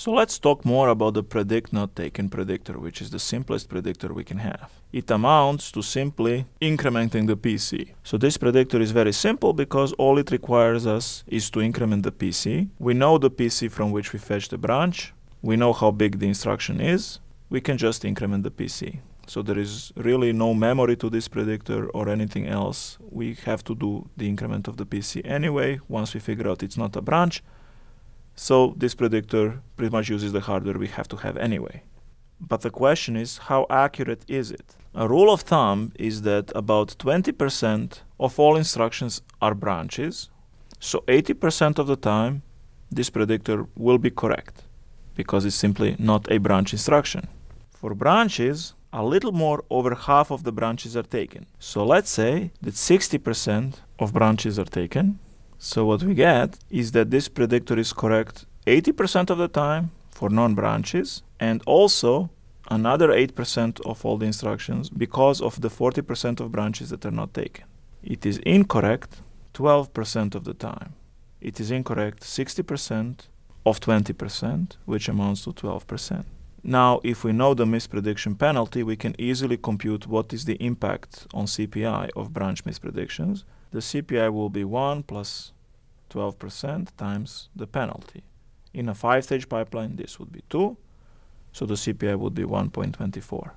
So let's talk more about the predict not taken predictor, which is the simplest predictor we can have. It amounts to simply incrementing the PC. So this predictor is very simple because all it requires us is to increment the PC. We know the PC from which we fetch the branch. We know how big the instruction is. We can just increment the PC. So there is really no memory to this predictor or anything else. We have to do the increment of the PC anyway once we figure out it's not a branch. So this predictor pretty much uses the hardware we have to have anyway. But the question is, how accurate is it? A rule of thumb is that about 20% of all instructions are branches, so 80% of the time this predictor will be correct because it's simply not a branch instruction. For branches, a little more over half of the branches are taken. So let's say that 60% of branches are taken. So what we get is that this predictor is correct 80% of the time for non-branches and also another 8% of all the instructions because of the 40% of branches that are not taken. It is incorrect 12% of the time. It is incorrect 60% of 20%, which amounts to 12%. Now, if we know the misprediction penalty, we can easily compute what is the impact on CPI of branch mispredictions. The CPI will be 1 plus 12% times the penalty. In a five-stage pipeline, this would be 2, so the CPI would be 1.24.